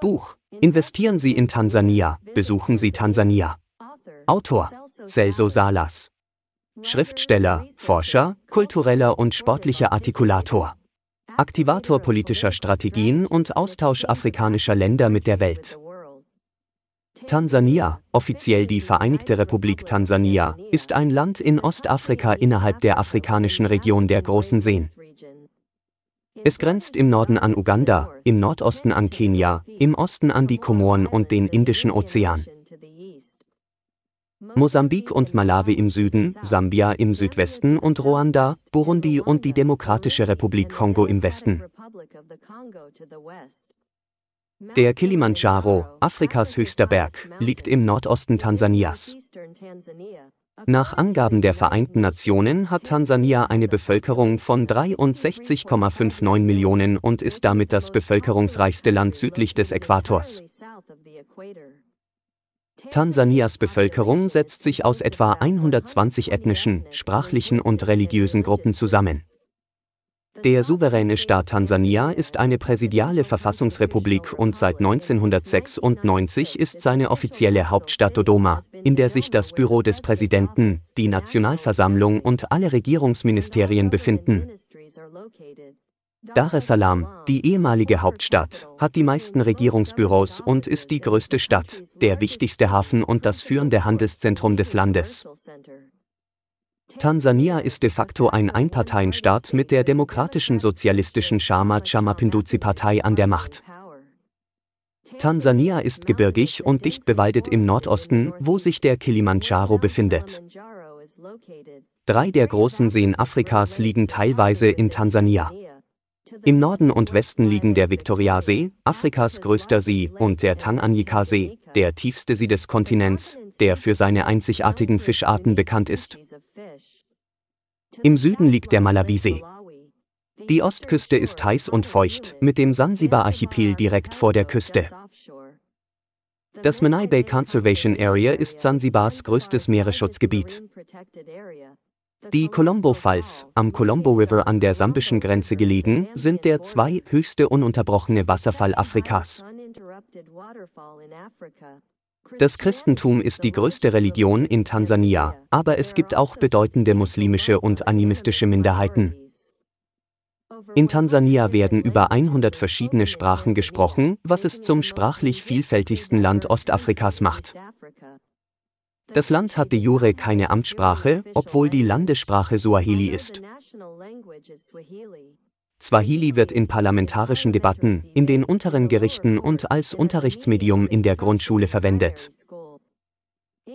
Buch. Investieren Sie in Tansania, besuchen Sie Tansania. Autor. Celso Salas. Schriftsteller, Forscher, kultureller und sportlicher Artikulator. Aktivator politischer Strategien und Austausch afrikanischer Länder mit der Welt. Tansania, offiziell die Vereinigte Republik Tansania, ist ein Land in Ostafrika innerhalb der afrikanischen Region der Großen Seen. Es grenzt im Norden an Uganda, im Nordosten an Kenia, im Osten an die Komoren und den Indischen Ozean. Mosambik und Malawi im Süden, Sambia im Südwesten und Ruanda, Burundi und die Demokratische Republik Kongo im Westen. Der Kilimanjaro, Afrikas höchster Berg, liegt im Nordosten Tansanias. Nach Angaben der Vereinten Nationen hat Tansania eine Bevölkerung von 63,59 Millionen und ist damit das bevölkerungsreichste Land südlich des Äquators. Tansanias Bevölkerung setzt sich aus etwa 120 ethnischen, sprachlichen und religiösen Gruppen zusammen. Der souveräne Staat Tansania ist eine präsidiale Verfassungsrepublik und seit 1996 ist seine offizielle Hauptstadt Dodoma, in der sich das Büro des Präsidenten, die Nationalversammlung und alle Regierungsministerien befinden. Dar es Salaam, die ehemalige Hauptstadt, hat die meisten Regierungsbüros und ist die größte Stadt, der wichtigste Hafen und das führende Handelszentrum des Landes. Tansania ist de facto ein Einparteienstaat mit der demokratischen sozialistischen Chama Cha Mapinduzi Partei an der Macht. Tansania ist gebirgig und dicht bewaldet im Nordosten, wo sich der Kilimanjaro befindet. Drei der großen Seen Afrikas liegen teilweise in Tansania. Im Norden und Westen liegen der Viktoriasee, Afrikas größter See, und der Tanganyika-See, der tiefste See des Kontinents, der für seine einzigartigen Fischarten bekannt ist. Im Süden liegt der Malawisee. Die Ostküste ist heiß und feucht, mit dem Sansibar-Archipel direkt vor der Küste. Das Menai Bay Conservation Area ist Sansibars größtes Meeresschutzgebiet. Die Colombo Falls, am Colombo River an der sambischen Grenze gelegen, sind der zwei höchste ununterbrochene Wasserfall Afrikas. Das Christentum ist die größte Religion in Tansania, aber es gibt auch bedeutende muslimische und animistische Minderheiten. In Tansania werden über 100 verschiedene Sprachen gesprochen, was es zum sprachlich vielfältigsten Land Ostafrikas macht. Das Land hat de jure keine Amtssprache, obwohl die Landessprache Suahili ist. Swahili wird in parlamentarischen Debatten, in den unteren Gerichten und als Unterrichtsmedium in der Grundschule verwendet.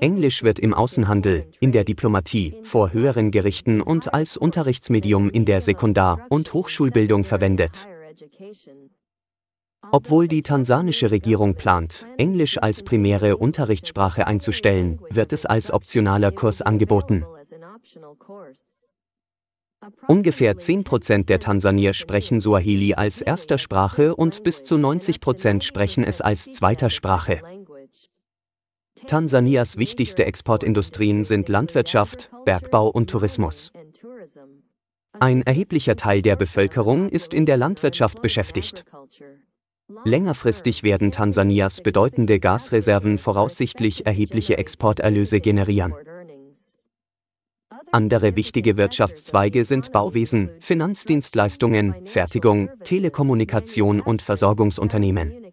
Englisch wird im Außenhandel, in der Diplomatie, vor höheren Gerichten und als Unterrichtsmedium in der Sekundar- und Hochschulbildung verwendet. Obwohl die tansanische Regierung plant, Englisch als primäre Unterrichtssprache einzustellen, wird es als optionaler Kurs angeboten. Ungefähr 10 Prozent der Tansanier sprechen Swahili als erster Sprache und bis zu 90 Prozent sprechen es als zweiter Sprache. Tansanias wichtigste Exportindustrien sind Landwirtschaft, Bergbau und Tourismus. Ein erheblicher Teil der Bevölkerung ist in der Landwirtschaft beschäftigt. Längerfristig werden Tansanias bedeutende Gasreserven voraussichtlich erhebliche Exporterlöse generieren. Andere wichtige Wirtschaftszweige sind Bauwesen, Finanzdienstleistungen, Fertigung, Telekommunikation und Versorgungsunternehmen.